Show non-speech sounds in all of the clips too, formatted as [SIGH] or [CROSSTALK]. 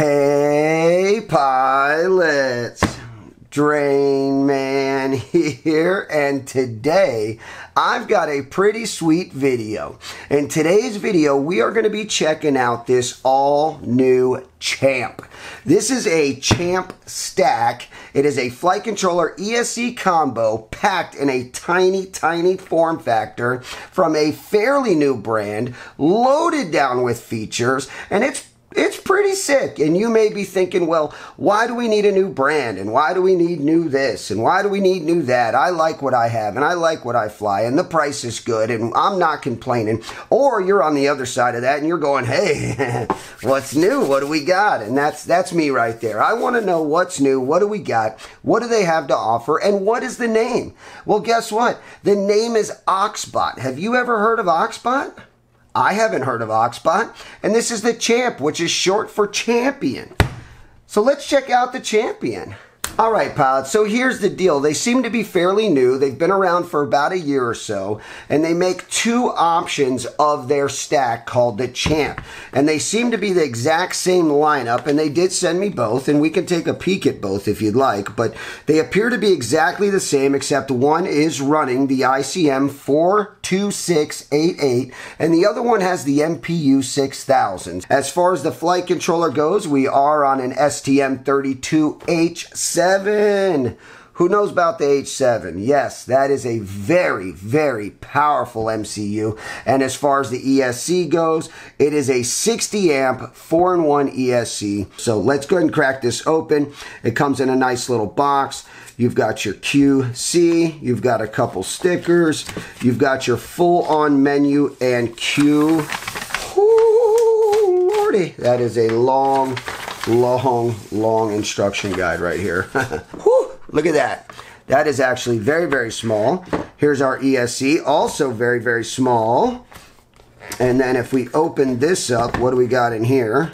Hey, pilots! DrainMan [LAUGHS] here, and today I've got a pretty sweet video. In today's video, we are going to be checking out this all new Champ. This is a Champ stack. It is a flight controller ESC combo packed in a tiny, tiny form factor from a fairly new brand, loaded down with features, and it's it's pretty sick. And you may be thinking, well, why do we need a new brand? And why do we need new this? And why do we need new that? I like what I have and I like what I fly and the price is good and I'm not complaining. Or you're on the other side of that and you're going, hey, [LAUGHS] what's new? What do we got? And that's, that's me right there. I want to know what's new. What do we got? What do they have to offer? And what is the name? Well, guess what? The name is Oxbot. Have you ever heard of Oxbot? I haven't heard of Oxbot. And this is the Champ, which is short for champion. So let's check out the champion. All right, pilots, so here's the deal. They seem to be fairly new. They've been around for about a year or so, and they make two options of their stack called the Champ. And they seem to be the exact same lineup, and they did send me both, and we can take a peek at both if you'd like, but they appear to be exactly the same, except one is running the ICM 42688, and the other one has the MPU 6000. As far as the flight controller goes, we are on an STM32H7 7 Who knows about the H7? Yes, that is a very, very powerful MCU. And as far as the ESC goes, it is a 60 amp 4 in 1 ESC. So let's go ahead and crack this open. It comes in a nice little box. You've got your QC, you've got a couple stickers, you've got your full on menu and Q. Ooh, lordy, that is a long long, long instruction guide right here. [LAUGHS] Whew, look at that. That is actually very, very small. Here's our ESC, also very, very small. And then if we open this up, what do we got in here?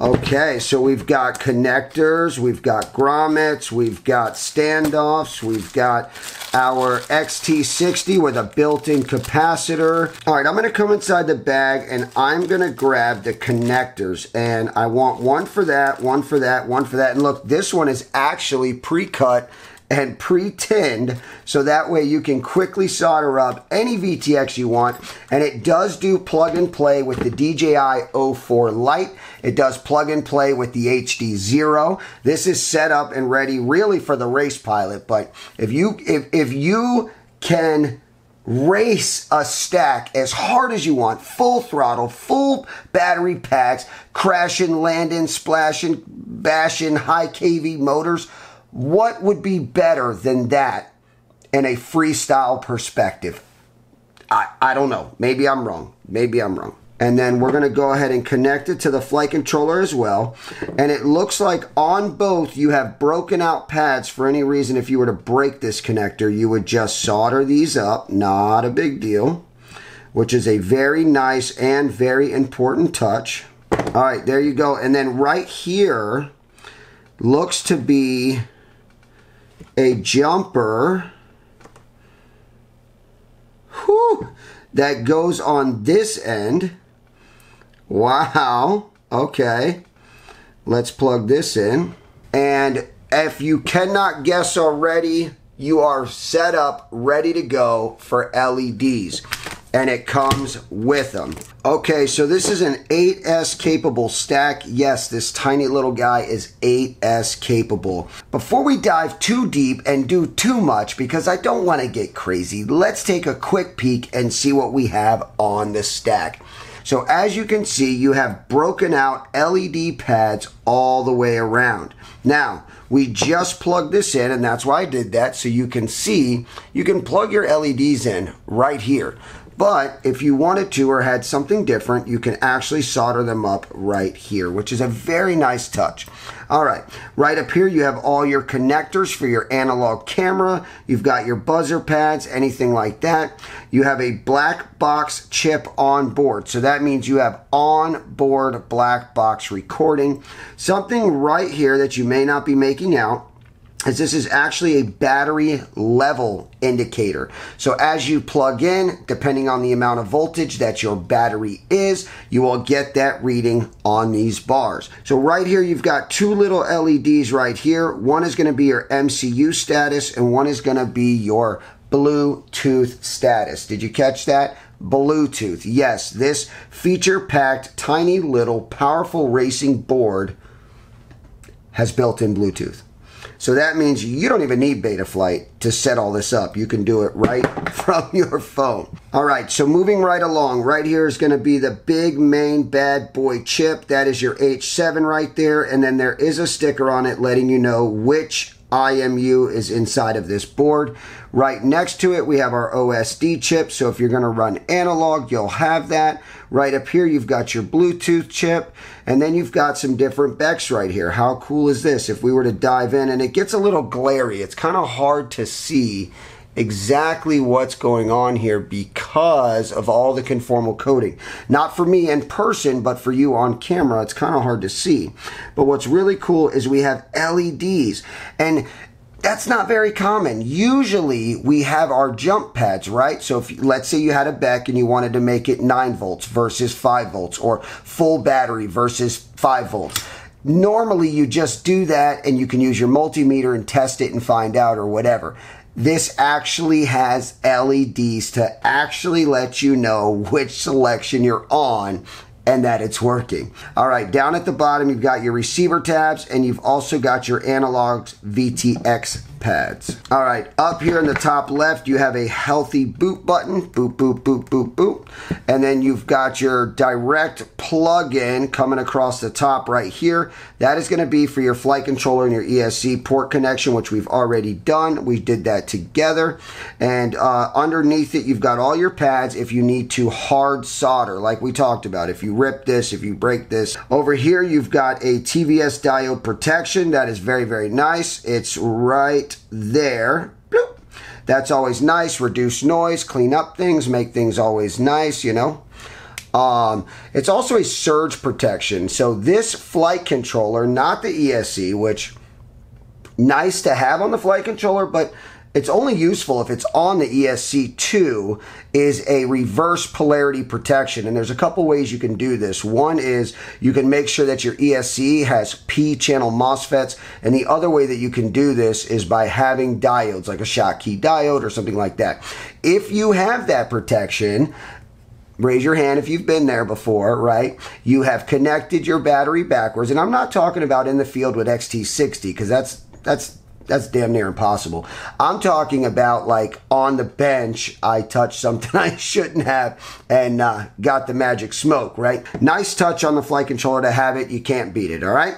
Okay, so we've got connectors, we've got grommets, we've got standoffs, we've got our XT60 with a built-in capacitor. All right, I'm gonna come inside the bag and I'm gonna grab the connectors and I want one for that, one for that, one for that. And look, this one is actually pre-cut and pre-tinned so that way you can quickly solder up any VTX you want. And it does do plug and play with the DJI O4 Lite. It does plug and play with the HD Zero. This is set up and ready really for the race pilot but if you if, if you can race a stack as hard as you want, full throttle, full battery packs, crashing, landing, splashing, bashing, high KV motors, what would be better than that in a freestyle perspective? I, I don't know. Maybe I'm wrong. Maybe I'm wrong. And then we're going to go ahead and connect it to the flight controller as well. And it looks like on both you have broken out pads for any reason. If you were to break this connector, you would just solder these up. Not a big deal. Which is a very nice and very important touch. All right, there you go. And then right here looks to be a jumper whew, that goes on this end. Wow. Okay. Let's plug this in. And if you cannot guess already, you are set up, ready to go for LEDs and it comes with them. Okay, so this is an 8S capable stack. Yes, this tiny little guy is 8S capable. Before we dive too deep and do too much, because I don't want to get crazy, let's take a quick peek and see what we have on the stack. So as you can see, you have broken out LED pads all the way around. Now, we just plugged this in and that's why I did that so you can see you can plug your LEDs in right here. But if you wanted to or had something different, you can actually solder them up right here, which is a very nice touch. All right, right up here you have all your connectors for your analog camera. You've got your buzzer pads, anything like that. You have a black box chip on board. So that means you have on board black box recording. Something right here that you may not be making out is this is actually a battery level indicator. So as you plug in, depending on the amount of voltage that your battery is, you will get that reading on these bars. So right here, you've got two little LEDs right here. One is going to be your MCU status and one is going to be your Bluetooth status. Did you catch that? Bluetooth. Yes, this feature packed, tiny little, powerful racing board has built in Bluetooth. So that means you don't even need Betaflight to set all this up. You can do it right [LAUGHS] from your phone. All right, so moving right along, right here is going to be the big main bad boy chip. That is your H7 right there. And then there is a sticker on it letting you know which IMU is inside of this board. Right next to it, we have our OSD chip. So if you're going to run analog, you'll have that. Right up here, you've got your Bluetooth chip. And then you've got some different BECs right here. How cool is this? If we were to dive in, and it gets a little glary, it's kind of hard to see exactly what's going on here because of all the conformal coating. Not for me in person, but for you on camera, it's kind of hard to see. But what's really cool is we have LEDs. And that's not very common. Usually we have our jump pads, right? So if let's say you had a BEC and you wanted to make it 9 volts versus 5 volts or full battery versus 5 volts. Normally you just do that and you can use your multimeter and test it and find out or whatever this actually has LEDs to actually let you know which selection you're on and that it's working. All right, down at the bottom, you've got your receiver tabs and you've also got your analogs VTX pads. All right, up here in the top left, you have a healthy boot button. Boop, boop, boop, boop, boop. And then you've got your direct plug-in coming across the top right here. That is going to be for your flight controller and your ESC port connection, which we've already done. We did that together. And uh, underneath it, you've got all your pads if you need to hard solder, like we talked about. If you rip this, if you break this. Over here, you've got a TVS diode protection. That is very, very nice. It's right right there. Bloop. That's always nice. Reduce noise, clean up things, make things always nice, you know. Um, it's also a surge protection. So this flight controller, not the ESC, which nice to have on the flight controller, but it's only useful if it's on the ESC2 is a reverse polarity protection. And there's a couple ways you can do this. One is you can make sure that your ESC has P channel MOSFETs. And the other way that you can do this is by having diodes like a Schottky diode or something like that. If you have that protection, raise your hand if you've been there before, right? You have connected your battery backwards. And I'm not talking about in the field with XT60 because that's that's that's damn near impossible. I'm talking about like on the bench, I touched something [LAUGHS] I shouldn't have and uh, got the magic smoke, right? Nice touch on the flight controller to have it. You can't beat it, all right?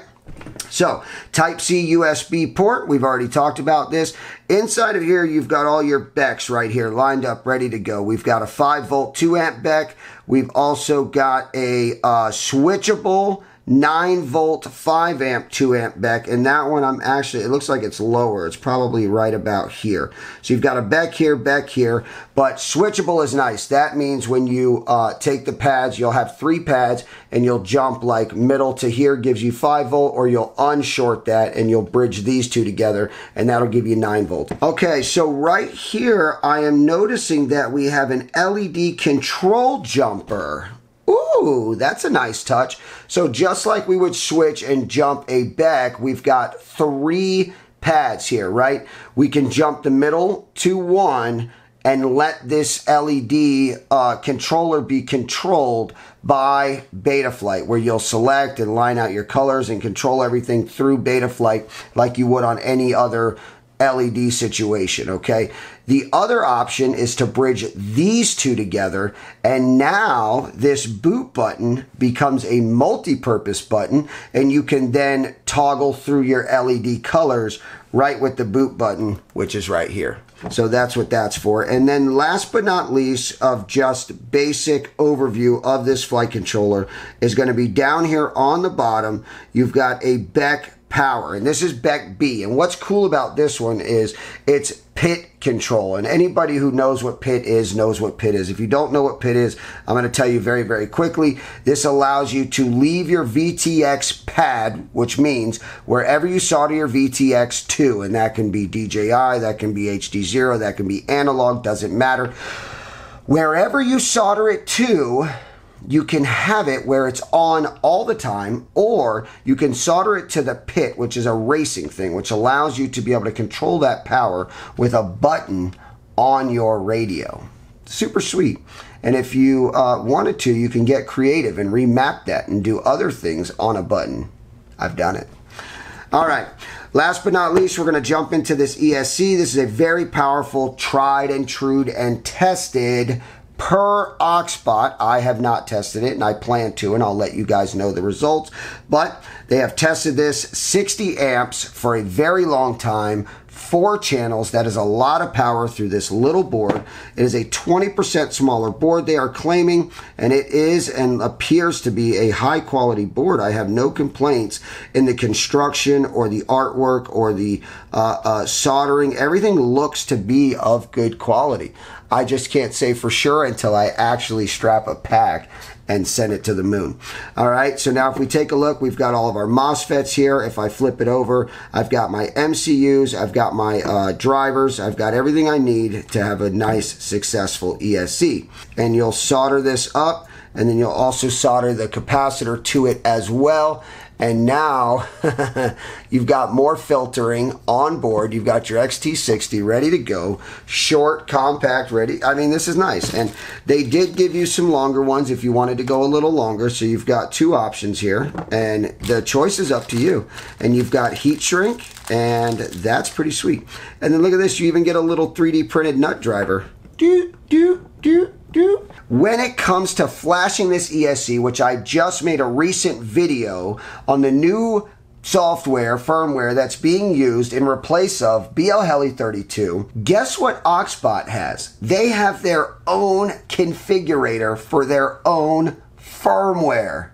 So, Type C USB port, we've already talked about this. Inside of here, you've got all your BECs right here lined up, ready to go. We've got a 5 volt 2 amp BEC. We've also got a uh, switchable 9 volt 5 amp 2 amp BEC and that one I'm actually it looks like it's lower. It's probably right about here. So you've got a BEC here BEC here but switchable is nice. That means when you uh, take the pads you'll have three pads and you'll jump like middle to here gives you 5 volt or you'll unshort that and you'll bridge these two together and that'll give you 9 volt. Okay so right here I am noticing that we have an LED control jumper Ooh, that's a nice touch. So just like we would switch and jump a BEC, we've got three pads here, right? We can jump the middle to one and let this LED uh, controller be controlled by Betaflight, where you'll select and line out your colors and control everything through Betaflight like you would on any other LED situation, okay? The other option is to bridge these two together, and now this boot button becomes a multi-purpose button, and you can then toggle through your LED colors right with the boot button, which is right here. So that's what that's for. And then last but not least of just basic overview of this flight controller is going to be down here on the bottom. You've got a BEC power. And this is BEC B. And what's cool about this one is it's pit control. And anybody who knows what pit is knows what pit is. If you don't know what pit is, I'm going to tell you very, very quickly. This allows you to leave your VTX pad, which means wherever you solder your VTX to, and that can be DJI, that can be HD Zero, that can be analog, doesn't matter. Wherever you solder it to, you can have it where it's on all the time, or you can solder it to the pit, which is a racing thing, which allows you to be able to control that power with a button on your radio. Super sweet. And if you uh, wanted to, you can get creative and remap that and do other things on a button. I've done it. All right. Last but not least, we're going to jump into this ESC. This is a very powerful, tried and true and tested per Oxbot. I have not tested it and I plan to, and I'll let you guys know the results. But they have tested this 60 amps for a very long time four channels. That is a lot of power through this little board. It is a 20% smaller board they are claiming, and it is and appears to be a high quality board. I have no complaints in the construction or the artwork or the uh, uh, soldering. Everything looks to be of good quality. I just can't say for sure until I actually strap a pack and send it to the moon. All right, so now if we take a look, we've got all of our MOSFETs here. If I flip it over, I've got my MCUs, I've got my uh, drivers, I've got everything I need to have a nice, successful ESC. And you'll solder this up, and then you'll also solder the capacitor to it as well. And now [LAUGHS] you've got more filtering on board. You've got your XT60 ready to go, short, compact, ready. I mean, this is nice. And they did give you some longer ones if you wanted to go a little longer. So you've got two options here, and the choice is up to you. And you've got heat shrink, and that's pretty sweet. And then look at this, you even get a little 3D printed nut driver. Do, do, do, do. When it comes to flashing this ESC, which I just made a recent video on the new software, firmware that's being used in replace of BLHeli_32, guess what Oxbot has? They have their own configurator for their own firmware.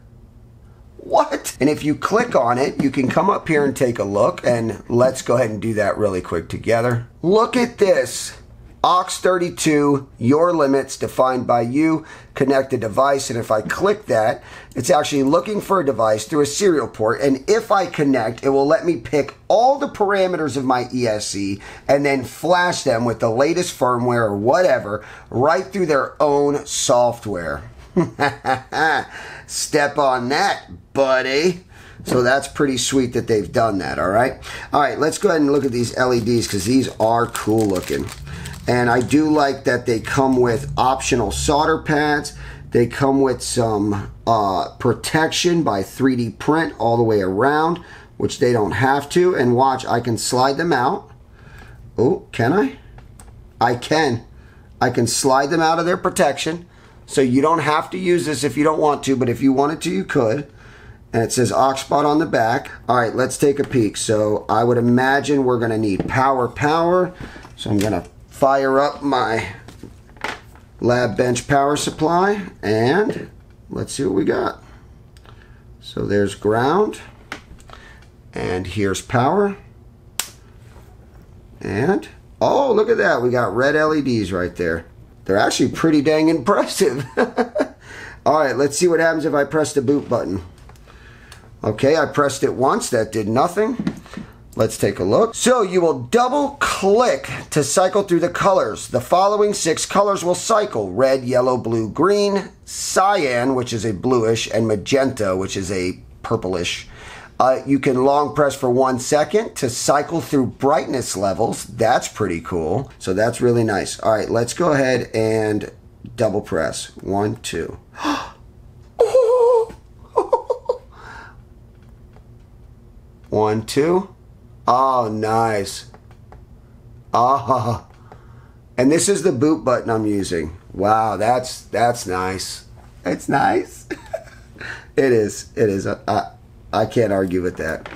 What? And if you click on it, you can come up here and take a look, and let's go ahead and do that really quick together. Look at this. OX32, your limits defined by you, connect a device. And if I click that, it's actually looking for a device through a serial port. And if I connect, it will let me pick all the parameters of my ESC and then flash them with the latest firmware or whatever right through their own software. [LAUGHS] Step on that, buddy. So that's pretty sweet that they've done that, all right? All right, let's go ahead and look at these LEDs because these are cool looking. And I do like that they come with optional solder pads. They come with some uh, protection by 3D print all the way around, which they don't have to. And watch, I can slide them out. Oh, can I? I can. I can slide them out of their protection. So you don't have to use this if you don't want to, but if you wanted to, you could. And it says Oxbot on the back. All right, let's take a peek. So I would imagine we're going to need power, power. So I'm going to fire up my lab bench power supply and let's see what we got. So there's ground and here's power and oh look at that we got red LEDs right there. They're actually pretty dang impressive. [LAUGHS] All right let's see what happens if I press the boot button. Okay I pressed it once that did nothing. Let's take a look. So you will double click to cycle through the colors. The following six colors will cycle. Red, yellow, blue, green, cyan, which is a bluish, and magenta, which is a purplish. Uh, you can long press for one second to cycle through brightness levels. That's pretty cool. So that's really nice. All right, let's go ahead and double press. One, two. [GASPS] One, two. Oh, nice. Ah. And this is the boot button I'm using. Wow, that's that's nice. It's nice. [LAUGHS] it is. It is. Uh, I can't argue with that.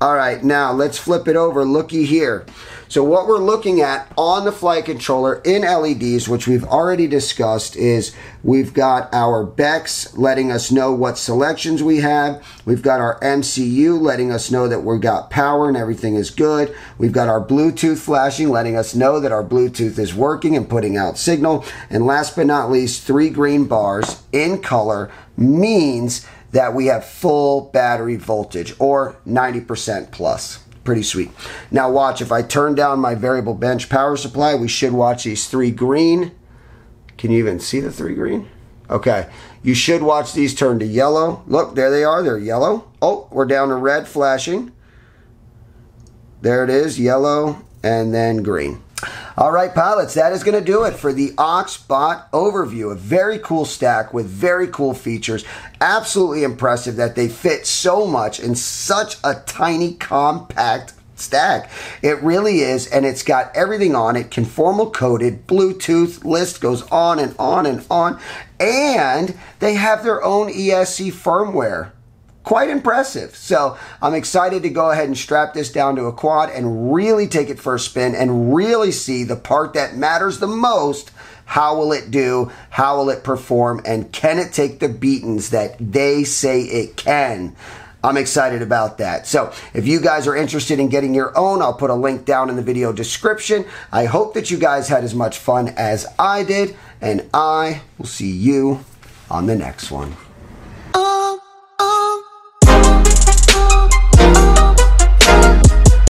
All right, now let's flip it over. Looky here. So what we're looking at on the flight controller in LEDs, which we've already discussed, is we've got our BECS letting us know what selections we have. We've got our MCU letting us know that we've got power and everything is good. We've got our Bluetooth flashing letting us know that our Bluetooth is working and putting out signal. And last but not least, three green bars in color means that we have full battery voltage or 90% plus. Pretty sweet. Now watch, if I turn down my variable bench power supply, we should watch these three green. Can you even see the three green? Okay. You should watch these turn to yellow. Look, there they are. They're yellow. Oh, we're down to red flashing. There it is, yellow, and then green. All right, pilots, that is going to do it for the Oxbot overview. A very cool stack with very cool features. Absolutely impressive that they fit so much in such a tiny, compact stack. It really is, and it's got everything on it conformal coated, Bluetooth, list goes on and on and on. And they have their own ESC firmware quite impressive. So I'm excited to go ahead and strap this down to a quad and really take it for a spin and really see the part that matters the most. How will it do? How will it perform? And can it take the beatings that they say it can? I'm excited about that. So if you guys are interested in getting your own, I'll put a link down in the video description. I hope that you guys had as much fun as I did, and I will see you on the next one.